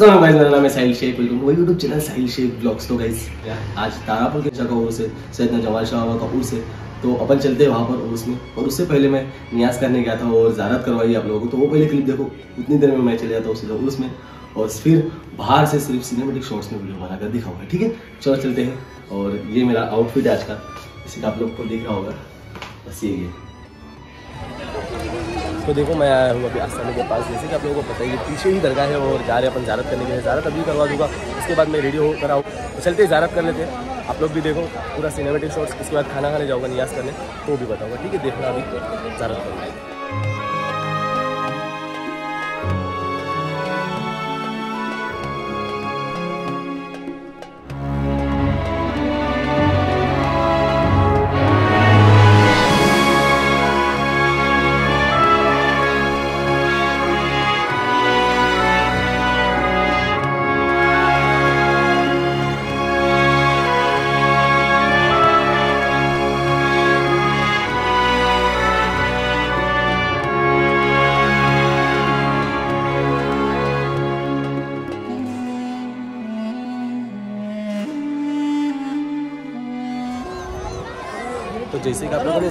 अस्सलाम मेरा नाम है Sahil Shaikh. Welcome YouTube channel Sahil Shaikh blogs तो आज तारापुर के जगह से जवान शाह है तो अपन चलते हैं वहाँ पर उर्स में और उससे पहले मैं नियाज करने गया था और ज़ारत करवाई आप लोगों को। तो वो पहले क्लिप देखो उतनी देर में मैं चले जाता हूँ सीधा में। और फिर बाहर से सिर्फ़ सिनेमेटिक शॉट्स में वीडियो बनाकर दिखाऊँगा, ठीक है? चलो चलते हैं। और ये मेरा आउटफिट है आज का। का आप लोग को दिख रहा होगा। बस ये है तो देखो, मैं आया हूँ अभी आसानी के पास। जैसे कि आप लोगों को पता ही पीछे ही दरगाह है और जा रहे हैं अपन ज़ारत करने के लिए। ज़ारत अभी करवा दूँगा, उसके बाद मैं रेडियो होकर आऊँ। तो चलते ज़ारत कर लेते हैं। आप लोग भी देखो, पूरा सिनेमेटिक शॉर्ट्स इसके बाद खाना खाने जाऊँगा नियाज करने तो भी बताऊँगा। ठीक है, देखना अभी ज़ारत करूँगा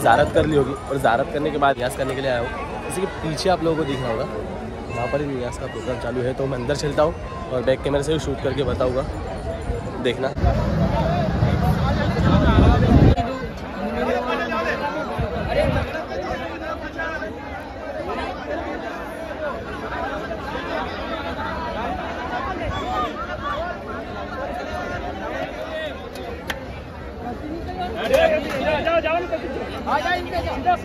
ज़ारत कर ली होगी और ज़ारत करने के बाद रियाज करने के लिए आया हूँ। जैसे कि पीछे आप लोगों को दिख रहा होगा वहाँ पर ही रियाज का प्रोग्राम चालू है तो मैं अंदर चलता हूँ और बैक कैमरे से भी शूट करके बताऊँगा। देखना। तो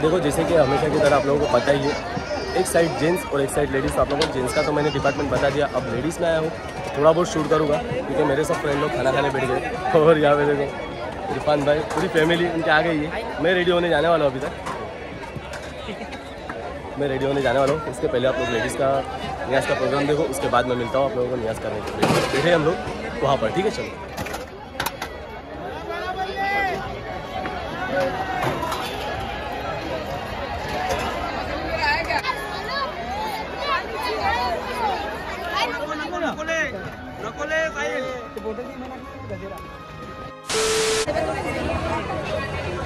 देखो, जैसे कि हमेशा की तरह आप लोगों को पता ही है, एक साइड जेंट्स और एक साइड लेडीज़ आप लोगों को। जेंट्स का तो मैंने डिपार्टमेंट बता दिया, अब लेडीज़ में आया हूँ, थोड़ा बहुत शूट करूँगा, क्योंकि मेरे सब फ्रेंड लोग खाना खाने बैठ गए। और यहाँ पे देखो, इरफान भाई, पूरी फैमिली उनके आ गई है। मैं रेडी होने जाने वाला हूँ अभी तक। मैं रेडी होने जाने वाला हूँ। उसके पहले आप लोग लेडीज़ का न्याज का प्रोग्राम देखो, उसके बाद मैं मिलता हूँ आप लोगों को न्याज करने के लिए। बैठे हम लोग वहाँ पर, ठीक है, चलो।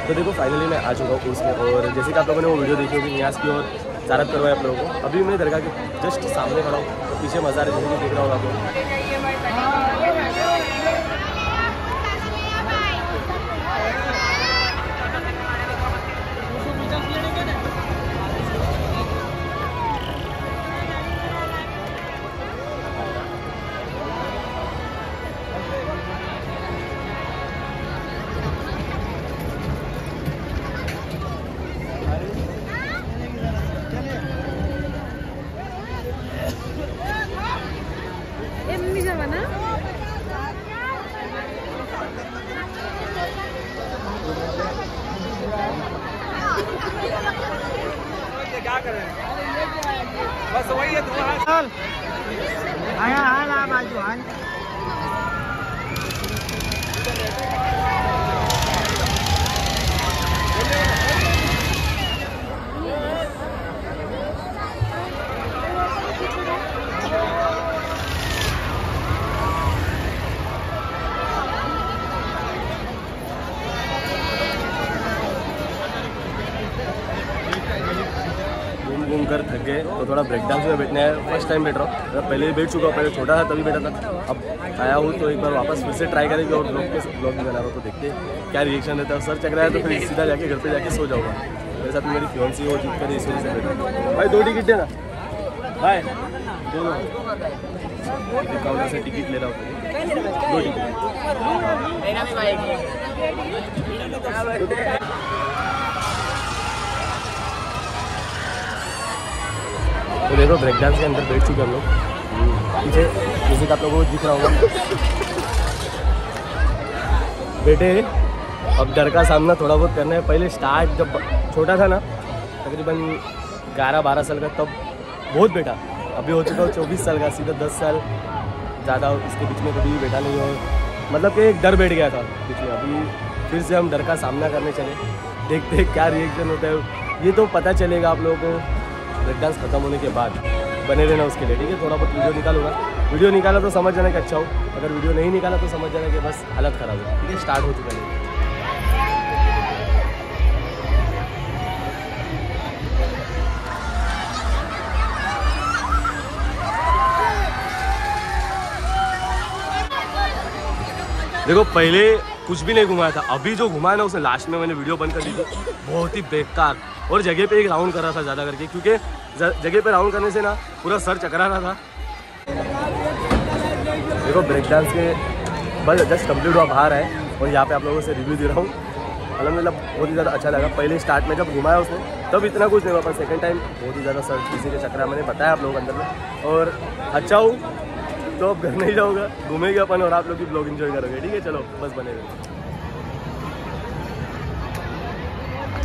तो देखो फाइनली मैं आ चुका हूँ उसमें और जैसे कि आप लोगों ने वो वीडियो देखी होगी न्याज की, और ज़ारत करवाया आप लोगों को। अभी मैं दरगाह के जस्ट सामने खड़ा हूँ, पीछे मज़ार कि देख रहा हूँ आप थोड़ा ब्रेक डांस में बैठना है। फ़र्स्ट टाइम बैठ रहा हूँ। पहले ही बैठ चुका हूँ पहले छोटा था तभी बैठा था। अब आया हूँ तो एक बार वापस फिर से ट्राई करेंगे और ब्लॉग के ब्लॉग भी बना रहा हूँ तो देखते क्या रिएक्शन रहता है। सर चक रहा है तो फिर सीधा जाके घर पर जाके सो जाऊँगा। मेरे साथ मेरी फ्योन्सी हो जीत कर इस वजह से बैठा भाई दो टिकट देना। भाई दोनों काउंटर से टिकट ले रहा हूँ। दो टिकट तो देखो ब्रेक डांस के अंदर बैठ चुके हम लोग। पीछे जैसे कि आप लोगों को दिख रहा होगा। बेटे, अब डर का सामना थोड़ा बहुत करना है। पहले स्टार्ट जब छोटा था ना, तकरीबन ग्यारह, बारह साल का, तब बहुत बेटा। अभी हो चुका हूँ चौबीस साल का, सीधा दस साल ज़्यादा इसके बीच में कभी बेटा नहीं हो मतलब कि एक डर बैठ गया था बीच में। अभी फिर से हम डर का सामना करने चले। देखते क्या रिएक्शन होता है। ये तो पता चलेगा आप लोगों को। ब्रेक डांस खत्म होने के बाद बने रहना उसके लिए, ठीक है? थोड़ा बहुत वीडियो निकालूँगा। वीडियो निकाला तो समझ जाना कि अच्छा हो। अगर वीडियो नहीं निकाला तो समझ जाना कि बस हालत ख़राब है। ठीक है? स्टार्ट हो चुका है। देखो, पहले कुछ भी नहीं घुमाया था। अभी जो घुमाया ना, उसने लास्ट में मैंने वीडियो बंद कर दी थी। बहुत ही बेकार। और जगह पे एक राउंड कर रहा था ज़्यादा करके, क्योंकि जगह पे राउंड करने से ना पूरा सर चकरा रहा था। देखो ब्रेक डांस के बस जस्ट कंप्लीट हुआ, बाहर है और यहाँ पे आप लोगों से रिव्यू दे रहा हूँ। अलहमदिल्ला बहुत ही ज़्यादा अच्छा लगा। पहले स्टार्ट में जब घुमाया उसने, तब इतना कुछ नहीं हुआ, पर सेकंड टाइम बहुत ही ज़्यादा सर, किसी के चक्रा, मैंने बताया आप लोगों अंदर में। और अच्छा हूँ तो अब घर नहीं जाऊँगा, घूमेंगे अपन और आप लोग भी ब्लॉग इन्जॉय करोगे। ठीक है, चलो, बस बने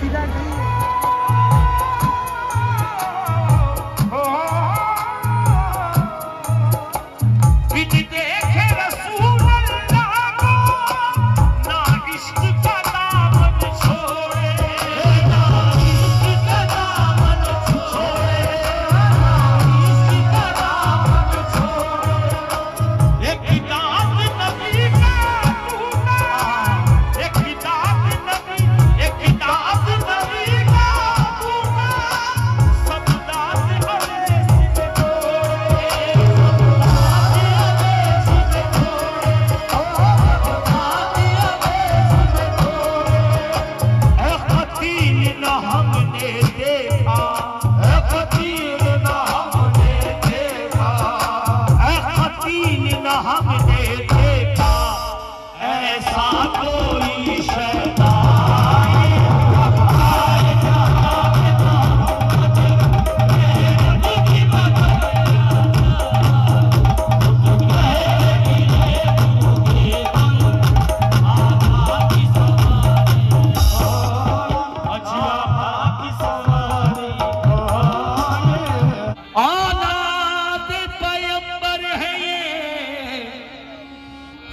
सीधा बिन ऐसा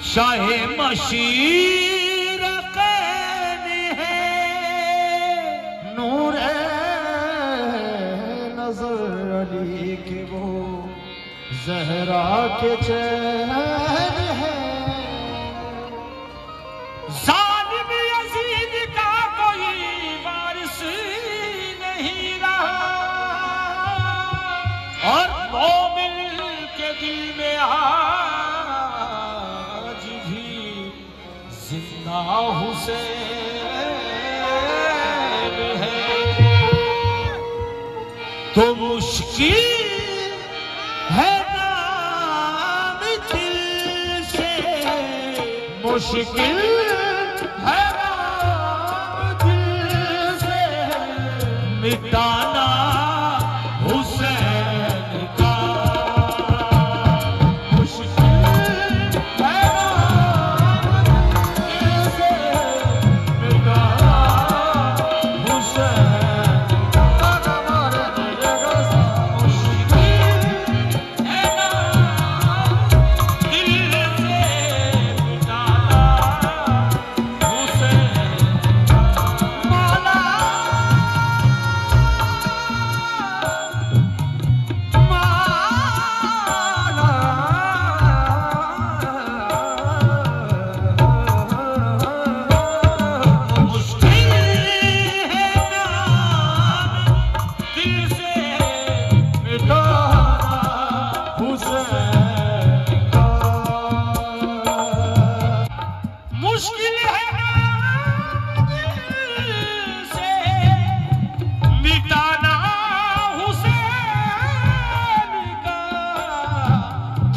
शाहे मशीर है। नूर नज़र अली के वो जहरा के चैन तो मुश्किल है नाम से। मुश्किल है नाम से। मिटाना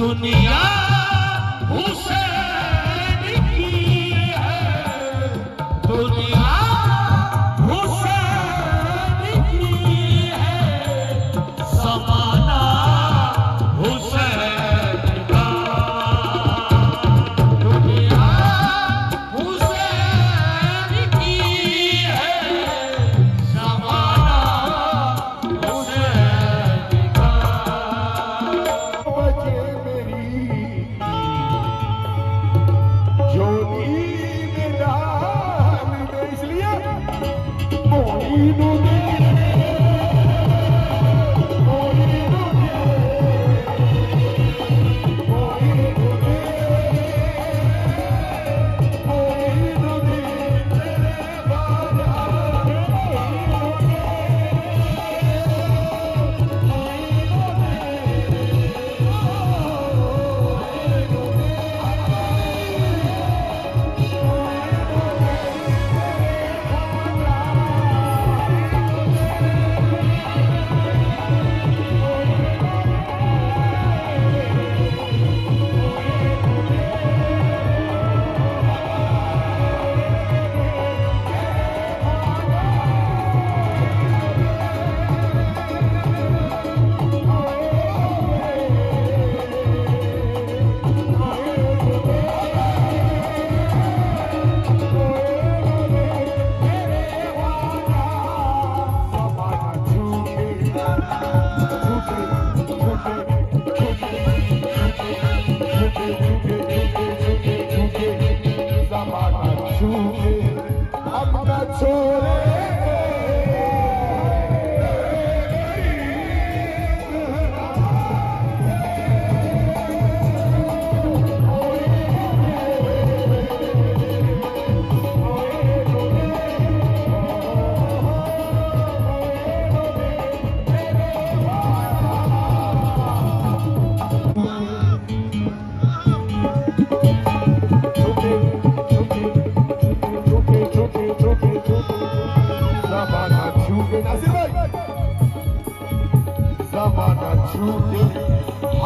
दुनिया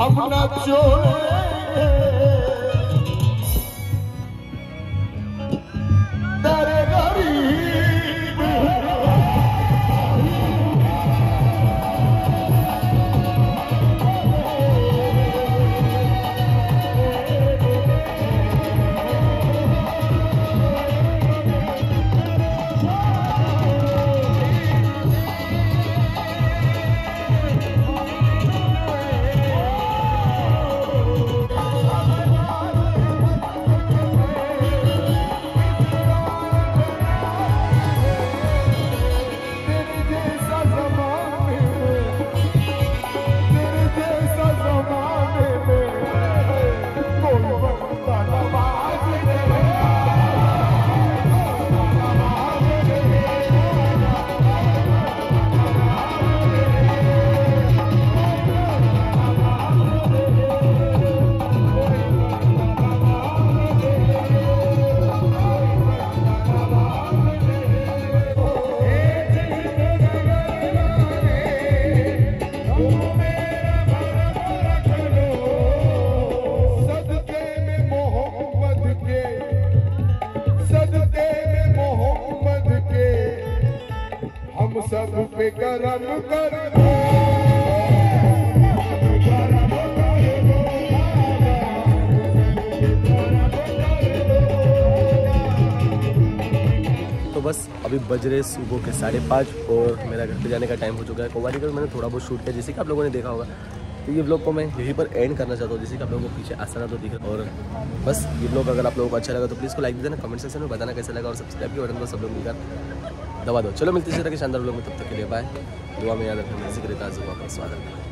हम न तो बस, अभी बज रहे सुबह के साढ़े पाँच और मेरा घर पे जाने का टाइम हो चुका है। कोवारी का मैंने थोड़ा बहुत शूट किया, जैसे कि आप लोगों ने देखा होगा। तो ये ब्लॉग को मैं यहीं पर एंड करना चाहता हूँ, जैसे कि आप लोगों को पीछे आसाना तो दिख रहा और बस, ये ब्लॉग अगर आप लोगों को अच्छा लगा तो प्लीज़ को लाइक दे देना कमेंट सेक्शन में बताना कैसा लगा और सब्सक्राइब के बटन को सब लोग मिलकर। दबा दो चलो मिलते हैं शानदार लोग में, तब तक के लिए बाय दुआ में याद रखना ज़िक्र वापस स्वागत।